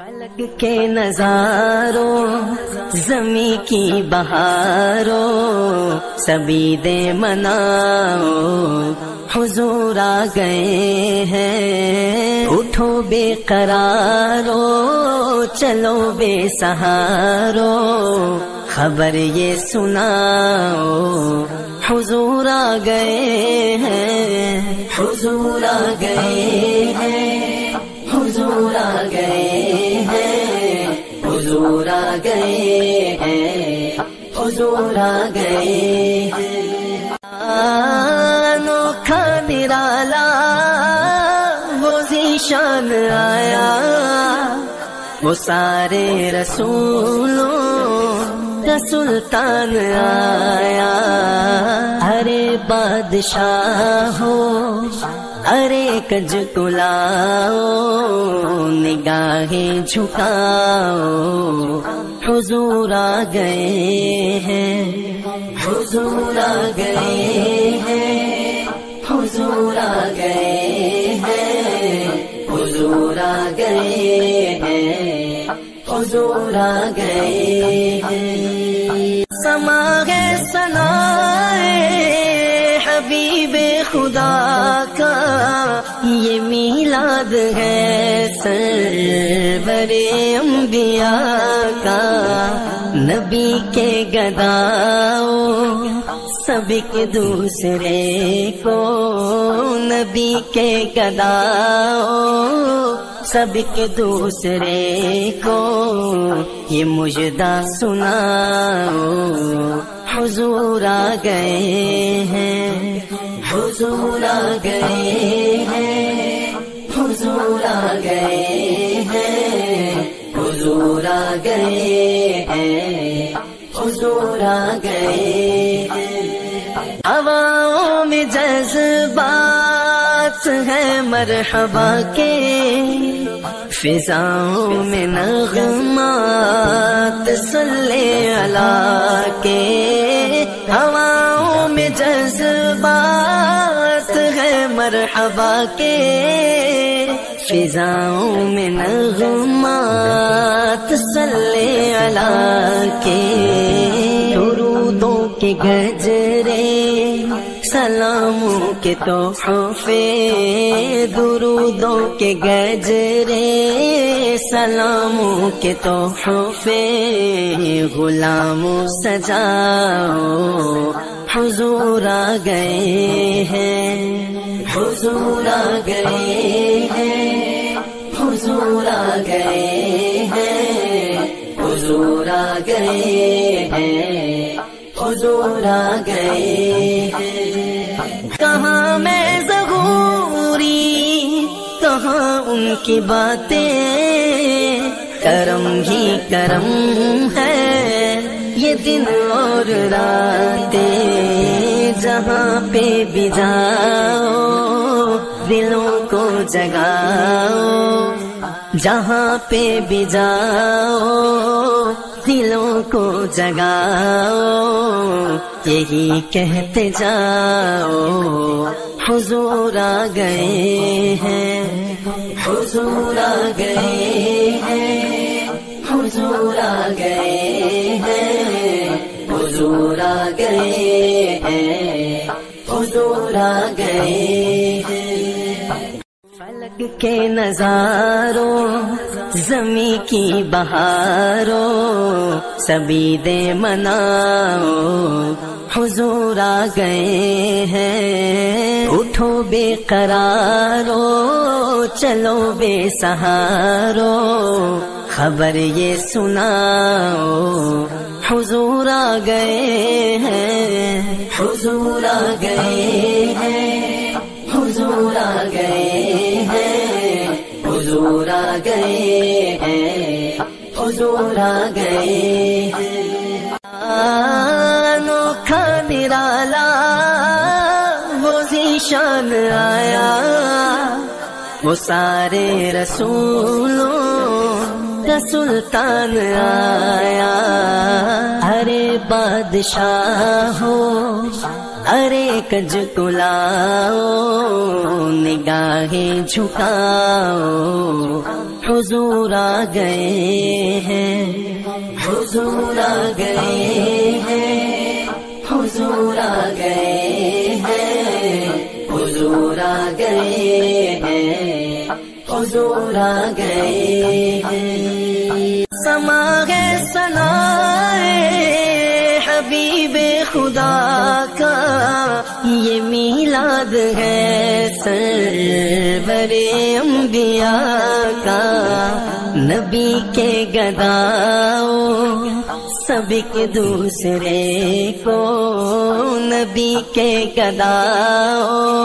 फलक के नजारों, जमी की बहारों, सभी दे मनाओ, हुजूर आ गए हैं। उठो बेकरारो, चलो बेसहारो, खबर ये सुनाओ, हुजूर आ गए हैं, हुजूर आ गए हुजूर आ गए हैं हुजूर आ गए अनोखा निराला, वो जीशान आया। वो सारे रसूलों का सुल्तान आया। हरे बादशाह हो अरे कज कुलाओ निगाहें झुकाओ। हुजूर आ गए हैं, हुजूर आ गए हैं, हुजूर आ गए हैं, हुजूर आ गए हैं, हुजूर आ गए हैं। समा है सनाए हबीबे खुदा का, ये मीलाद है सरवरे अम्बिया का। नबी के गदाओ सभी के दूसरे को। नबी के गदाओ सभी के दूसरे को। ये मुजदा सुनाओ हुजूर आ गए हैं। हुजूर आ गए हैं। हुजूर आ गए हैं। हुजूर आ गए हैं। हुजूर आ गए हवाओं में जज्बात है मरहबा के। फिजाओं में नगमात सल्ले अला के। हवाओं में जज्बात है मरहबा के। फिजाओं में नगमात सल्ले अला के। दुरूदों के गजरे सलामों के तो तोहफे दुरूदों के गजरे, सलामों के तो तोहफे गुलामों सजाओ, हुजूर आ गए हैं, हुजूर आ गए हैं, हुजूर आ गए हैं, हुजूर आ गए हैं। हुजूर आ गए हैं। कहाँ मैं जहूरी कहाँ उनकी बातें। करम ही करम है, ये दिन और रातें। जहाँ पे भी जाओ, दिलों को जगाओ। जहाँ पे भी जाओ दिलों को जगाओ, यही कहते जाओ। हुजूर आ गए हैं, हुजूर आ गए हैं, हुजूर आ गए हैं, हुजूर आ गए हैं, हुजूर आ गए हैं। के नजारों, जमी की बहारों, सभी दे मनाओ, हुजूर आ गए हैं। उठो बेकरारो, चलो बेसहारो, खबर ये सुनाओ, हुजूर आ गए हैं, हुजूर आ गए हैं, हुजूर आ गए हुजूर आ गए हैं, हुजूर आ गए हैं। अनोखा निराला वो जीशान आया। वो सारे रसूलों का सुल्तान आया। हरे बादशाह हो अरे कज कुलाओ निगाहें झुकाओ। हुजूर आ गए हैं, हुजूर आ गए हैं, हुजूर आ गए हैं, हुजूर आ गए हैं, हुजूर आ गए हैं। समा है सनाए हबीब खुदा का ये मिलाद है सरवरे अम्बिया का। नबी के गदाओ, सबक दूसरे को। नबी के गदाओ